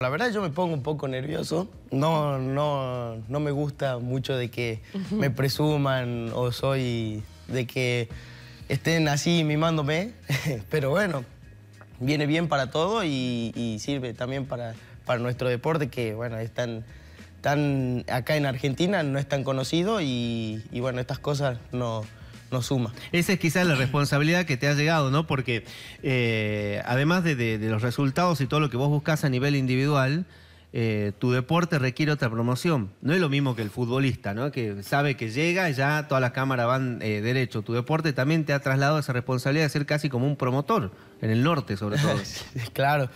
La verdad yo me pongo un poco nervioso. No, no, no me gusta mucho de que me presuman o soy de que estén así mimándome. Pero bueno, viene bien para todo y, sirve también para, para nuestro deporte que bueno, están tan, acá en Argentina no es tan conocido y, y bueno, estas cosas no nos suma. Esa es quizás la responsabilidad que te ha llegado, ¿no? Porque eh, además de, los resultados y todo lo que vos buscas a nivel individual, eh, tu deporte requiere otra promoción. No es lo mismo que el futbolista, ¿no? Que sabe que llega y ya todas las cámaras van eh, derecho. Tu deporte también te ha trasladado esa responsabilidad de ser casi como un promotor, en el norte sobre todo. claro.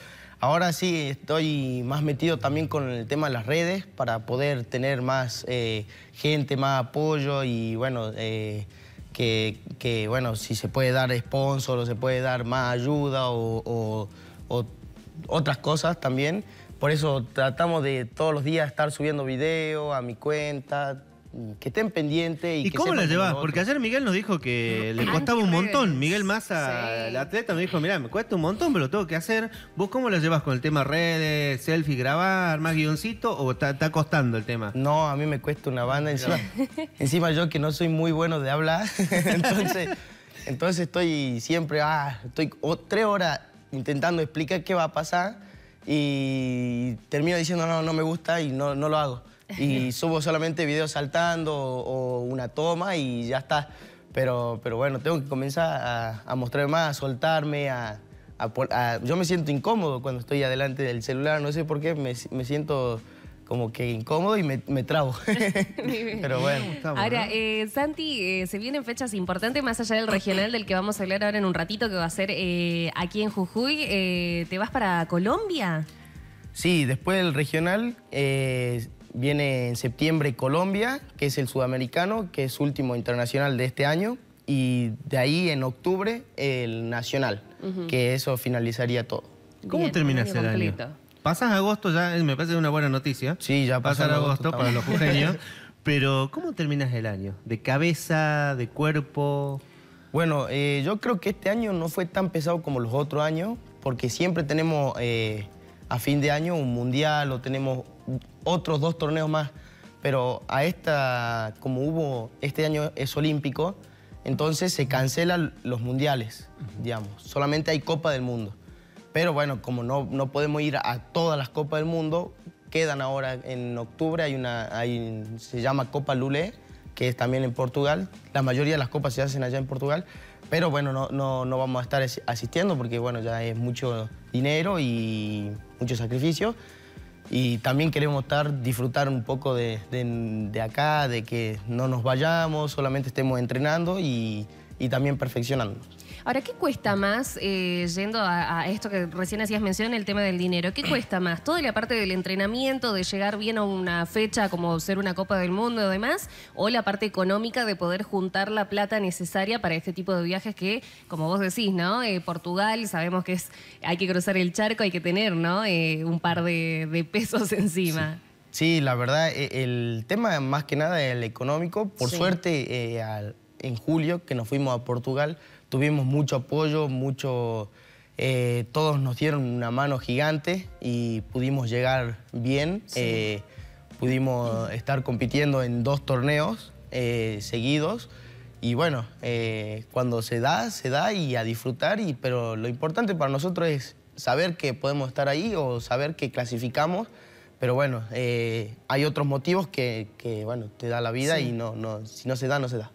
Ahora sí estoy más metido también con el tema de las redes para poder tener más gente, más apoyo y bueno, que, bueno, si se puede dar sponsor o se puede dar más ayuda o, otras cosas también. Por eso tratamos de todos los días estar subiendo video a mi cuenta, que estén pendientes. ¿Y, cómo la llevas? Porque ayer Miguel nos dijo que le costaba un montón. Miguel Massa, el atleta, me dijo, mira, me cuesta un montón, pero lo tengo que hacer. ¿Vos cómo la llevas con el tema redes, selfie, grabar, más guioncito o está, costando el tema? No, a mí me cuesta una banda. Encima, encima yo que no soy muy bueno de hablar, entonces, entonces estoy siempre, ah, estoy tres horas intentando explicar qué va a pasar y termino diciendo, no, no me gusta y no, no lo hago y subo solamente videos saltando o, una toma y ya está. Pero, pero bueno, tengo que comenzar a, mostrar más, a soltarme, a, Yo me siento incómodo cuando estoy adelante del celular, no sé por qué, me, siento como que incómodo y me, me trabo. Pero bueno. Ahora, eh, Santi, eh, se vienen fechas importantes más allá del regional del que vamos a hablar ahora en un ratito, que va a ser eh, aquí en Jujuy. ¿Te vas para Colombia? Sí, después del regional Viene en septiembre Colombia, que es el sudamericano, que es último internacional de este año. Y de ahí en octubre el nacional, que eso finalizaría todo. ¿Cómo termina el año? Pasas agosto ya, me parece una buena noticia. Sí, ya pasa agosto, agosto para los jujeños. pero, ¿cómo terminas el año? ¿De cabeza, de cuerpo? Bueno, eh, yo creo que este año no fue tan pesado como los otros años, porque siempre tenemos eh, a fin de año un mundial o tenemos otros dos torneos más, pero a esta, como hubo, este año es olímpico, entonces se cancelan los mundiales, digamos, solamente hay Copa del Mundo. Pero bueno, como no, no podemos ir a todas las Copas del Mundo, quedan ahora en octubre, hay una, hay, se llama Copa Lule, que es también en Portugal. La mayoría de las copas se hacen allá en Portugal, pero bueno, no, no, no vamos a estar asistiendo porque bueno, ya es mucho dinero y mucho sacrificio. Y también queremos estar, disfrutar un poco de, acá, de que no nos vayamos, solamente estemos entrenando y, y también perfeccionando. Ahora, ¿qué cuesta más, eh, yendo a, esto que recién hacías mención, el tema del dinero? ¿Qué cuesta más? ¿Toda la parte del entrenamiento, de llegar bien a una fecha como ser una Copa del Mundo y demás? ¿O la parte económica de poder juntar la plata necesaria para este tipo de viajes que, como vos decís, ¿no? Eh, Portugal, sabemos que es hay que cruzar el charco, hay que tener, ¿no? Eh, un par de, pesos encima. Sí. la verdad, el tema más que nada es el económico. Por suerte, en julio, que nos fuimos a Portugal, tuvimos mucho apoyo, mucho... Eh, todos nos dieron una mano gigante y pudimos llegar bien. Eh, pudimos estar compitiendo en dos torneos eh, seguidos. Y bueno, cuando se da, se da y a disfrutar. Y, pero lo importante para nosotros es saber que podemos estar ahí o saber que clasificamos. Pero bueno, hay otros motivos que, bueno, te da la vida y no, no, si no se da, no se da.